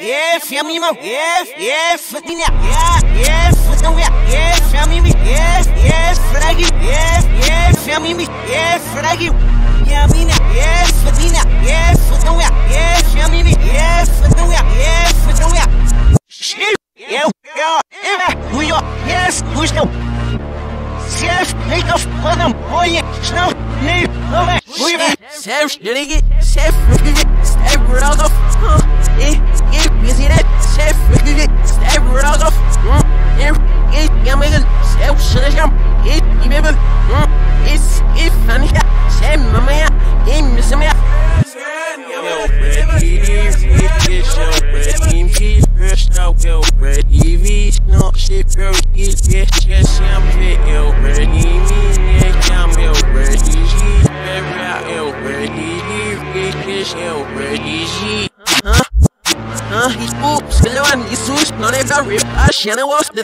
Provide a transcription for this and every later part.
yeah, family, mo, yeah, yeah, fucking yeah, yeah, yeah, fucking yeah, yeah, family, me, yeah, yeah, frag you, yeah, yeah, family, me, yeah, frag you. Yeah, me, yeah, fucking yeah, yeah, fucking yeah, yeah, family, me, yeah, fucking yeah, yeah, fucking yeah. Shit, yeah, yeah, yeah, we are, yes, who's no. Chef, make a fun of boy, snow, nee, no, we are. Chef, Renegade, Chef, Chef, Shadasham, eh, Ibebel, it's, if, and ya, Chef, Mamma, eh, Miss Mamma. Yo, ready, ready, show, ready, me, first now, yo, ready, we, no, shit, bro, it, yes, yes, I'm fit, yo, ready,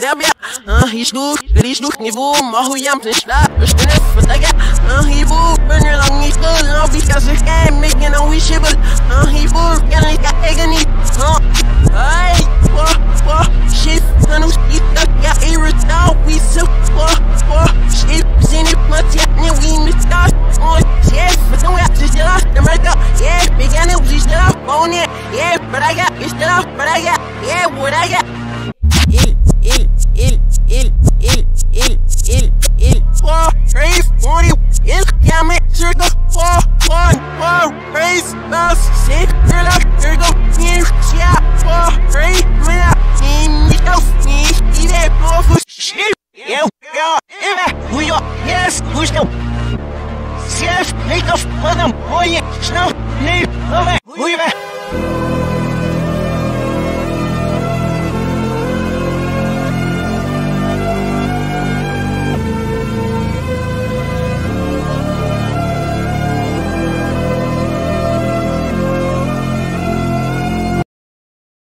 me, yeah, I'm, yo, ready, G, baby, out, yo, ready, ready, yo, ready, G. Ah, he's cool, skelewan, he's sus, non è da rip, ah, shana was the devia. Ah, he's cool, he's cool, niveau, mahu yam, ten schla, bestelle, vertega. Ah, he boo, burner lang, he's cool, no, because it's game, making a wishable. Ah, he boo, can I get agony. Ah, hey, wah, wah, shit, eat the, yeah, iris, now, we so, wah, wah, shit, yeah, we yeah, but don't have to still off, America, yeah, began it, we still off, on it, yeah, but I got, it's still off, but I got, yeah, what I got. Il, il, il, il, il, il, il, il, four, three, forty, yeah, man, circle, four, one, four, raise, mouse, six, girl, up, go, here, yeah, four, three, minute, in, me, eat it, go, for Shit, yeah, yeah, yeah, we are, yes, who's no. Chef, make a fun of boy, snow, nee, no,